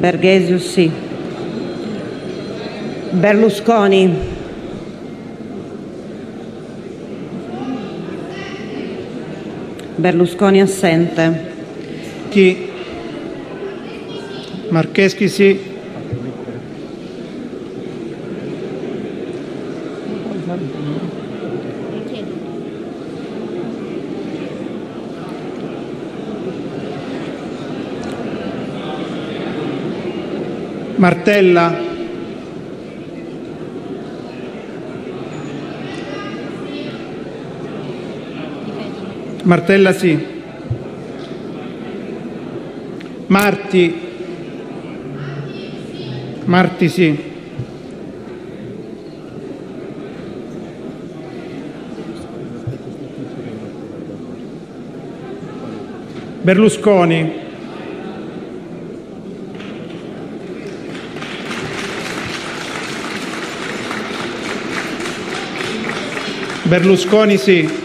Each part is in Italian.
Berghesio sì. Berlusconi. Berlusconi assente. Chi? Marcheschi sì. Martella. Martella sì. Marti. Marti sì. Berlusconi. Berlusconi sì.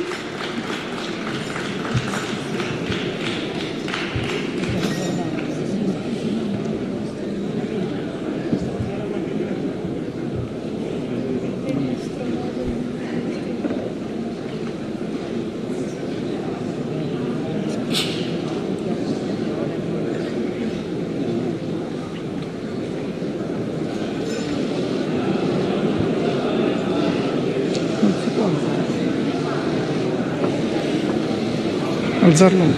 Абзарлан.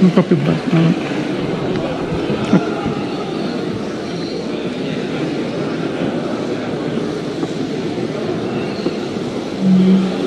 Ну, попытка. Mm-hmm. Ну.